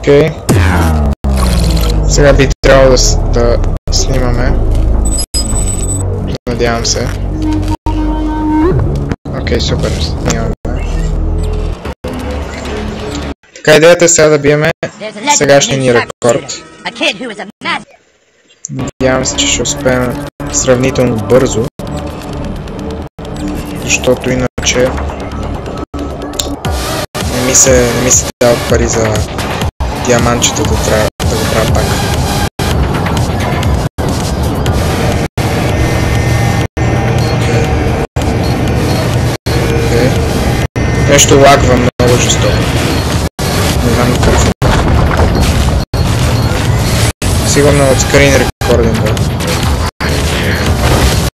Окей. Сега би трябвало да, да снимаме. Надявам се. Окей, супер. Снимаме. Така идеята е сега да биеме сегашния ни рекорд. Надявам се, че ще успеем сравнително бързо. Защото иначе не ми се, не ми се дават пари за диаманчета да, трябва, да го правя пак. Окей. Нещо лагва много жестоко. Не знам какво. Сигурно от скрин рекординга.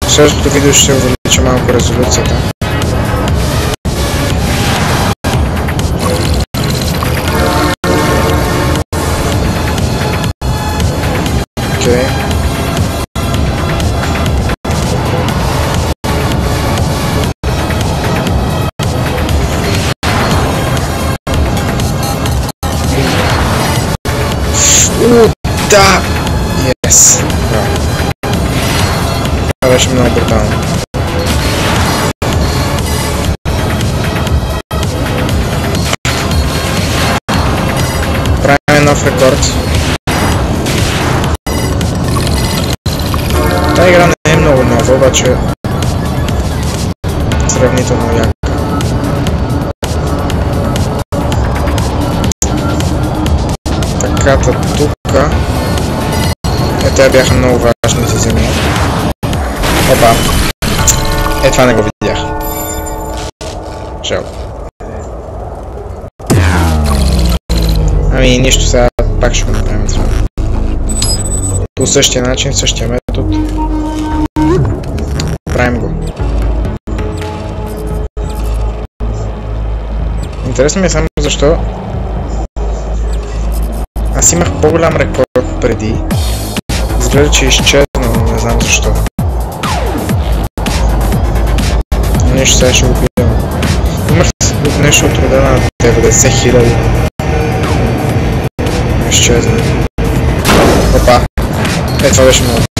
В следващото видео ще увелича малко резолюцията. Окей. У, да! Yes! Браво. Това беше много брутално. Правим нов рекорд. Обаче сравнително яка. Така, та тука... Е, те бяха много важни за земи. Опа. Е, това не го видях. Жалко. Ами, нищо, сега пак ще го направим това. По същия начин, същия метод. Интересно ми е само защо аз имах по-голям рекорд преди. Изглежда, че е но не знам защо. Нещо сега ще го видим. Имах нещо от рода на 90 хиляди. Изчезна. Опа. Е, това беше много.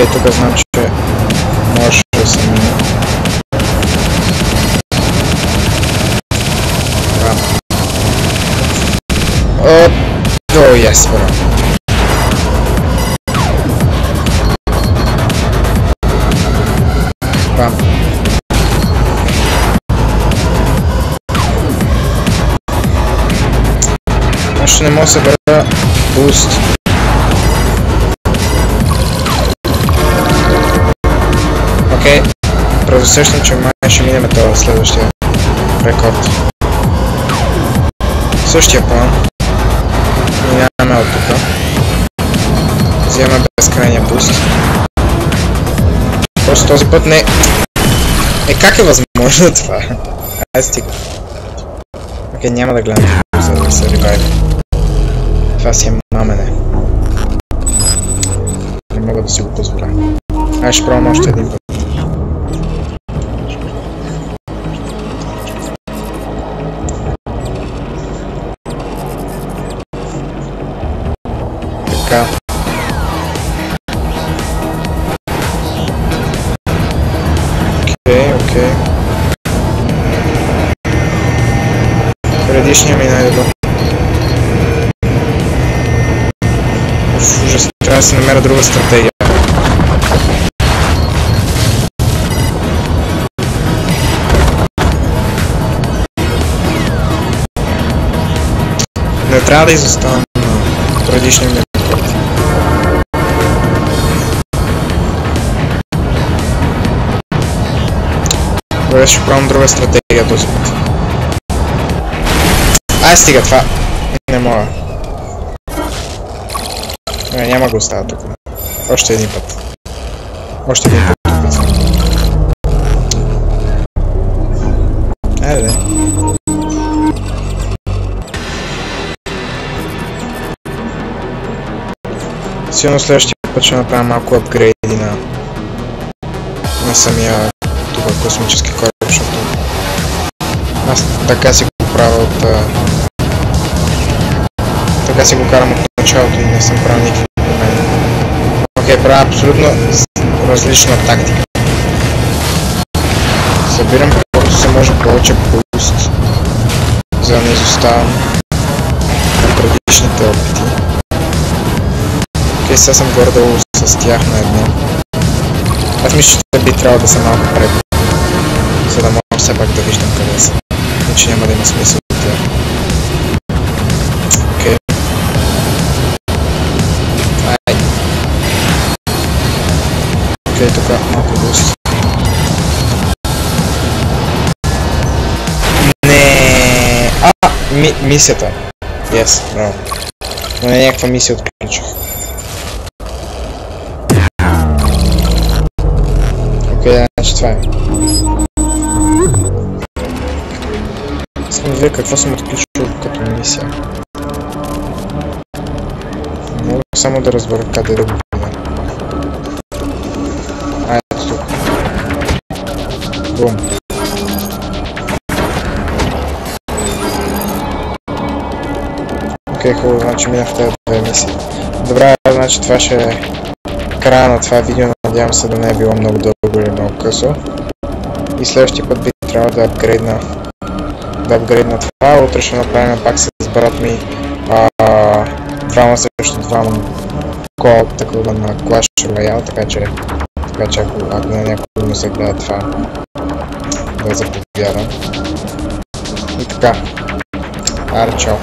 Окей, тук знам, че можеш да се мине. Бам. Оп! О, yes, Окей, предусещам, че май ще минем този следващия рекорд. Същия план. Минаваме от тук. Взимаме безкрайния буст. Просто този път не... Е, как е възможно това? Ай, стига. Окей, няма да гледам за да се ревайва. Това си е мамене. Не мога да си го позволя. Ай, ще пробвам още един път. Предишния ми най-добър. Ужас. Трябва да си намеря друга стратегия. Не трябва да изоставам на предишния ми рекорд. Добре, ще пробвам друга стратегия този път. Ай стига това. Не мога. Не, няма го остава тук. Още един път. Още един път. Силно следващия път ще направя малко апгрейди на, на самия тук космически кораб, защото аз така си го правя от така си го карам от началото и не съм правил никакви промени. Окей, правя абсолютно различна тактика. Събирам колкото се може повече буст, за да не изоставам предишните опити. Окей, сега съм горе-долу с тях на едно. Аз мисля, че би трябвало да са малко пред, за да мога все пак да виждам къде са. Иначе няма да има смисъл А, ми, мисията. Yes, браво. Но не някаква мисия отключих. Окей, значи това е. Искам да видя какво съм отключил като мисия. Мога само да разбера къде да го видя. А, ето тук. Бум. Окей, хубаво, значи минах тези две мисии. Добре, значи това ще е края на това видео. Надявам се да не е било много дълго или много късо. И следващия път би трябва да апгрейдна да апгрейдна това. Утре ще направим пак с брат ми а, двама срещу двама кол такова на Clash Royale, така че така че ако, ако на някой му се гледа това да заповядам. И така. Чао.